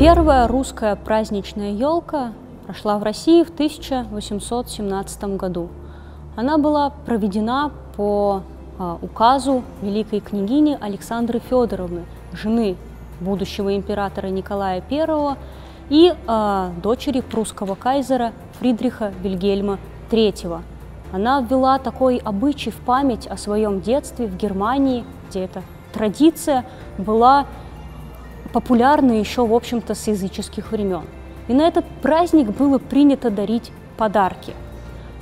Первая русская праздничная елка прошла в России в 1817 году. Она была проведена по а, указу великой княгини Александры Федоровны, жены будущего императора Николая I и а, дочери прусского кайзера Фридриха Вильгельма III. Она ввела такой обычай в память о своем детстве в Германии, где эта традиция была популярна еще, в общем-то, с языческих времен. И на этот праздник было принято дарить подарки.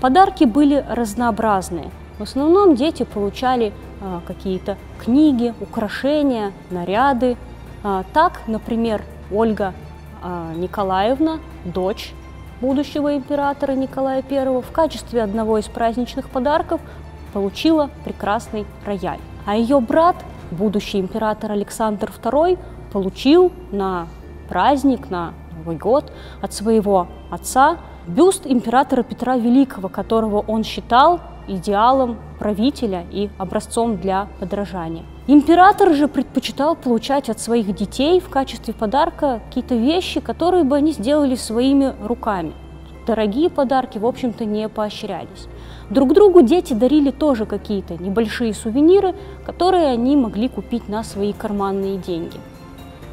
Подарки были разнообразные. В основном дети получали а, какие-то книги, украшения, наряды. А, так, например, Ольга а, Николаевна, дочь будущего императора Николая I, в качестве одного из праздничных подарков получила прекрасный рояль. А ее брат, будущий император Александр II, получил на праздник, на Новый год от своего отца бюст императора Петра Великого, которого он считал идеалом правителя и образцом для подражания. Император же предпочитал получать от своих детей в качестве подарка какие-то вещи, которые бы они сделали своими руками. Дорогие подарки, в общем-то, не поощрялись. Друг другу дети дарили тоже какие-то небольшие сувениры, которые они могли купить на свои карманные деньги.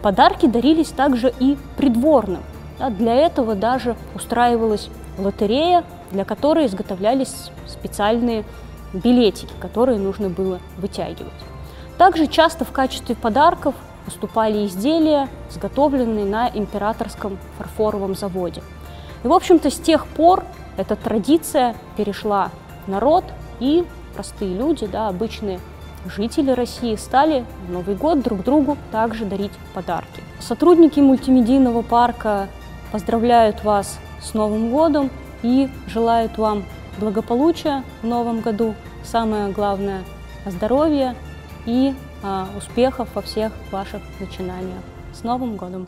Подарки дарились также и придворным. Для этого даже устраивалась лотерея, для которой изготовлялись специальные билетики, которые нужно было вытягивать. Также часто в качестве подарков поступали изделия, изготовленные на императорском фарфоровом заводе. И, в общем-то, с тех пор эта традиция перешла в народ, и простые люди, да, обычные жители России стали в Новый год друг другу также дарить подарки. Сотрудники мультимедийного парка поздравляют вас с Новым годом и желают вам благополучия в Новом году, самое главное – здоровья и а, успехов во всех ваших начинаниях. С Новым годом!